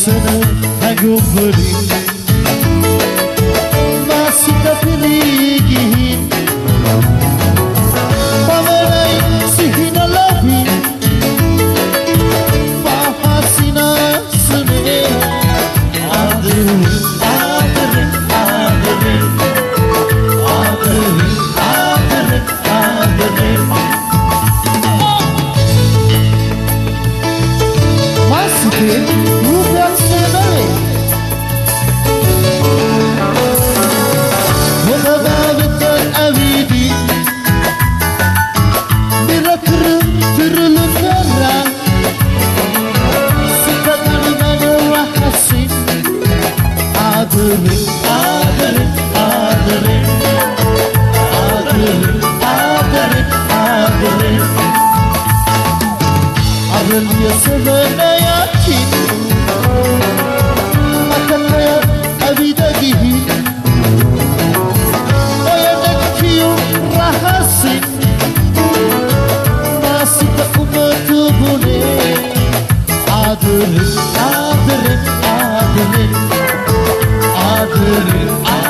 Laksana hagubri Masih kapiligihin Pamaray sihina labi Mahasina sune Adrin, adrin, adrin Adrin, adrin, adrin Masih ke Hırmıyor sevmeye kim Makarnaya evide değil. O yerdeki rahası. Nasıl da umudu bu ne? Adırım, adırım, adırım Adırım, adırım